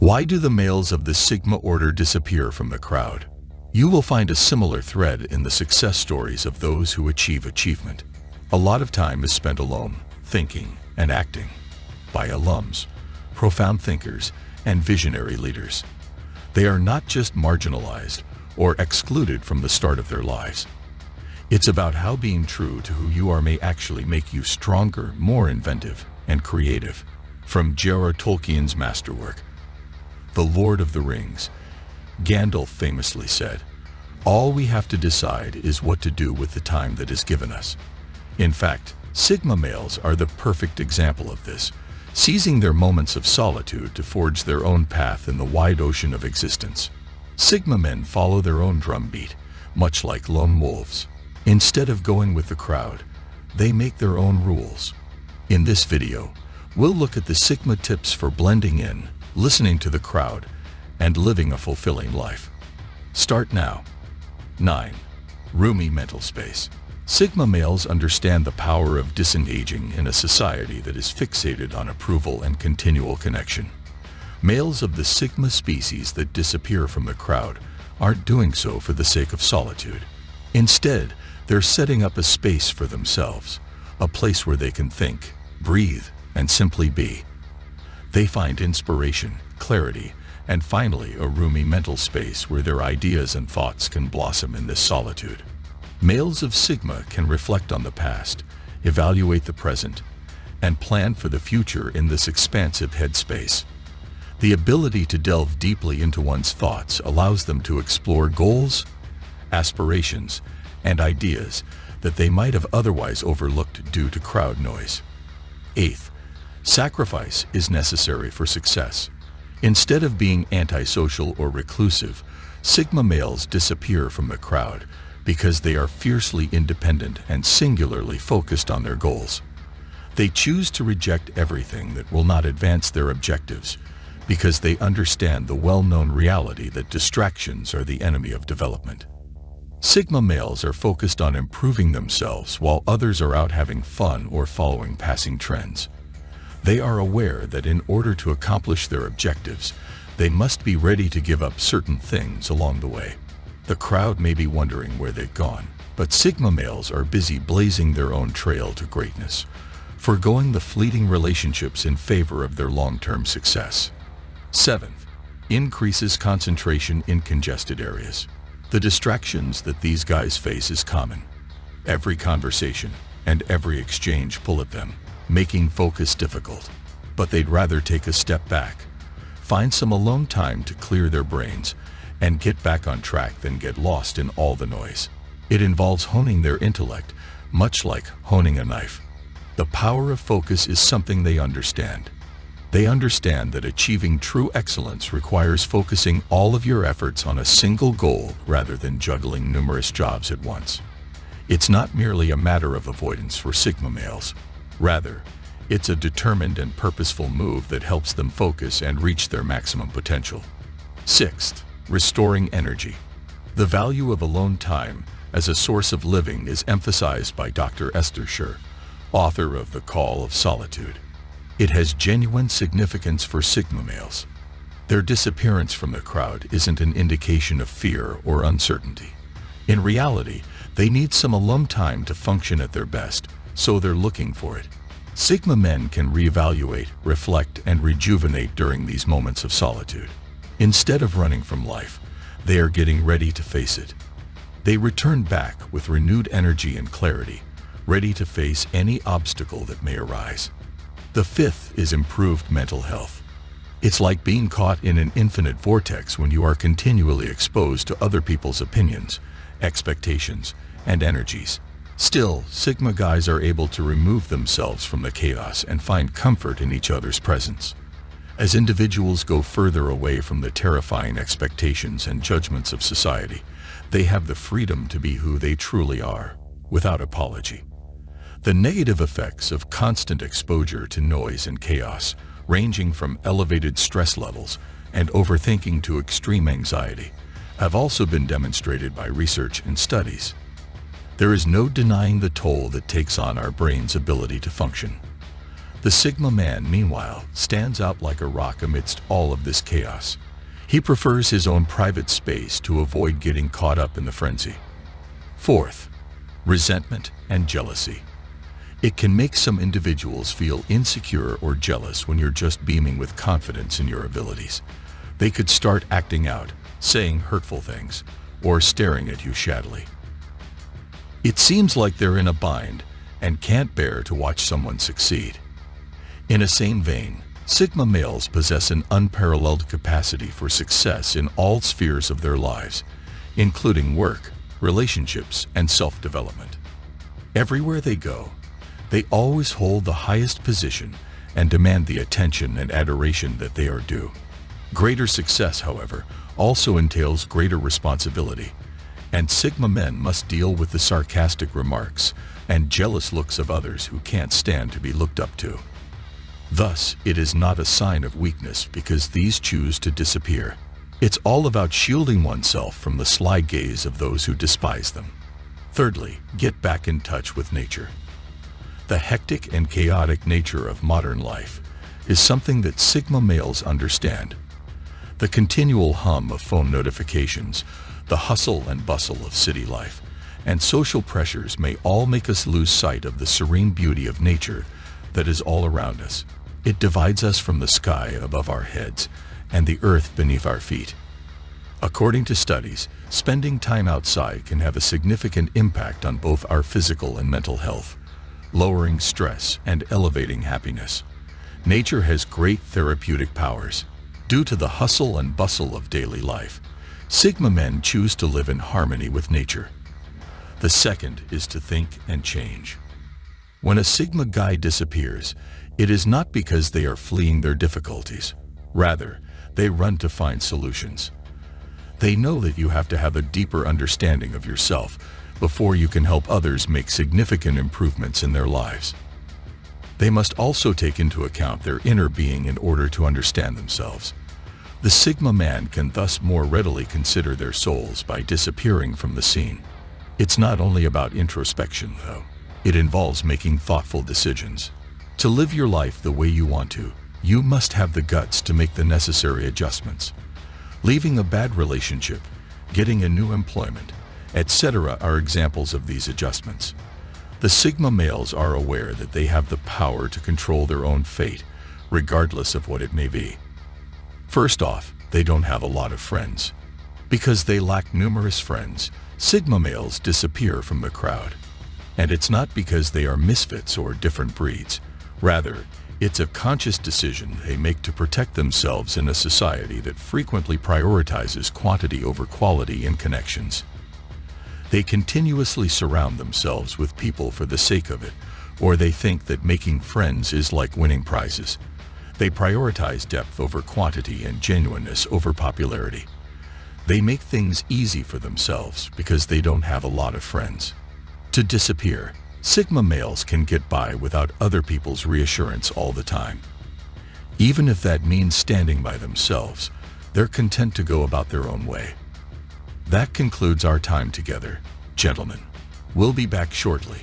Why do the males of the Sigma order disappear from the crowd? You will find a similar thread in the success stories of those who achieve achievement. A lot of time is spent alone, thinking and acting, by alums, profound thinkers, and visionary leaders. They are not just marginalized or excluded from the start of their lives. It's about how being true to who you are may actually make you stronger, more inventive, and creative. From J.R.R. Tolkien's masterwork, The Lord of the Rings, Gandalf famously said, All we have to decide is what to do with the time that is given us. In fact, Sigma males are the perfect example of this, seizing their moments of solitude to forge their own path in the wide ocean of existence. Sigma men follow their own drumbeat, much like lone wolves. Instead of going with the crowd, they make their own rules. In this video, we'll look at the Sigma tips for blending in, listening to the crowd, and living a fulfilling life. Start now. 9. Roomy mental space. Sigma males understand the power of disengaging in a society that is fixated on approval and continual connection. Males of the Sigma species that disappear from the crowd aren't doing so for the sake of solitude. Instead, they're setting up a space for themselves, a place where they can think, breathe, and simply be. They find inspiration, clarity, and finally a roomy mental space where their ideas and thoughts can blossom in this solitude. Males of Sigma can reflect on the past, evaluate the present, and plan for the future in this expansive headspace. The ability to delve deeply into one's thoughts allows them to explore goals, aspirations, and ideas that they might have otherwise overlooked due to crowd noise. Eighth, sacrifice is necessary for success. Instead of being antisocial or reclusive, Sigma males disappear from the crowd because they are fiercely independent and singularly focused on their goals. They choose to reject everything that will not advance their objectives because they understand the well-known reality that distractions are the enemy of development. Sigma males are focused on improving themselves while others are out having fun or following passing trends. They are aware that in order to accomplish their objectives, they must be ready to give up certain things along the way. The crowd may be wondering where they've gone, but Sigma males are busy blazing their own trail to greatness, foregoing the fleeting relationships in favor of their long-term success. Seventh, increases concentration in congested areas. The distractions that these guys face is common. Every conversation and every exchange pull at them, making focus difficult. But they'd rather take a step back, find some alone time to clear their brains, and get back on track than get lost in all the noise. It involves honing their intellect, much like honing a knife. The power of focus is something they understand. They understand that achieving true excellence requires focusing all of your efforts on a single goal rather than juggling numerous jobs at once. It's not merely a matter of avoidance for Sigma males. Rather, it's a determined and purposeful move that helps them focus and reach their maximum potential. Sixth, restoring energy. The value of alone time as a source of living is emphasized by Dr. Esther Scher, author of The Call of Solitude. It has genuine significance for Sigma males. Their disappearance from the crowd isn't an indication of fear or uncertainty. In reality, they need some alum time to function at their best, so they're looking for it. Sigma men can reevaluate, reflect, and rejuvenate during these moments of solitude. Instead of running from life, they are getting ready to face it. They return back with renewed energy and clarity, ready to face any obstacle that may arise. The fifth is improved mental health. It's like being caught in an infinite vortex when you are continually exposed to other people's opinions, expectations, and energies. Still, Sigma guys are able to remove themselves from the chaos and find comfort in each other's presence. As individuals go further away from the terrifying expectations and judgments of society, they have the freedom to be who they truly are, without apology. The negative effects of constant exposure to noise and chaos, ranging from elevated stress levels and overthinking to extreme anxiety, have also been demonstrated by research and studies. There is no denying the toll that takes on our brain's ability to function. The Sigma man, meanwhile, stands out like a rock amidst all of this chaos. He prefers his own private space to avoid getting caught up in the frenzy. Fourth, resentment and jealousy. It can make some individuals feel insecure or jealous when you're just beaming with confidence in your abilities. They could start acting out, saying hurtful things, or staring at you shaddily. It seems like they're in a bind and can't bear to watch someone succeed. In a same vein, Sigma males possess an unparalleled capacity for success in all spheres of their lives, including work, relationships, and self-development. Everywhere they go, they always hold the highest position and demand the attention and adoration that they are due. Greater success, however, also entails greater responsibility, and Sigma men must deal with the sarcastic remarks and jealous looks of others who can't stand to be looked up to. Thus, it is not a sign of weakness because these choose to disappear. It's all about shielding oneself from the sly gaze of those who despise them. Thirdly, get back in touch with nature. The hectic and chaotic nature of modern life is something that Sigma males understand. The continual hum of phone notifications, the hustle and bustle of city life, and social pressures may all make us lose sight of the serene beauty of nature that is all around us. It divides us from the sky above our heads and the earth beneath our feet. According to studies, spending time outside can have a significant impact on both our physical and mental health, lowering stress and elevating happiness. Nature has great therapeutic powers. Due to the hustle and bustle of daily life, Sigma men choose to live in harmony with nature. The second is to think and change. When a Sigma guy disappears, it is not because they are fleeing their difficulties. Rather, they run to find solutions. They know that you have to have a deeper understanding of yourself before you can help others make significant improvements in their lives. They must also take into account their inner being in order to understand themselves. The Sigma man can thus more readily consider their souls by disappearing from the scene. It's not only about introspection, though. It involves making thoughtful decisions. To live your life the way you want to, you must have the guts to make the necessary adjustments. Leaving a bad relationship, getting a new employment, etc. are examples of these adjustments. The Sigma males are aware that they have the power to control their own fate, regardless of what it may be. First off, they don't have a lot of friends. Because they lack numerous friends, Sigma males disappear from the crowd. And it's not because they are misfits or different breeds. Rather, it's a conscious decision they make to protect themselves in a society that frequently prioritizes quantity over quality in connections. They continuously surround themselves with people for the sake of it, or they think that making friends is like winning prizes. They prioritize depth over quantity and genuineness over popularity. They make things easy for themselves because they don't have a lot of friends. To disappear, Sigma males can get by without other people's reassurance all the time. Even if that means standing by themselves, they're content to go about their own way. That concludes our time together. Gentlemen, we'll be back shortly.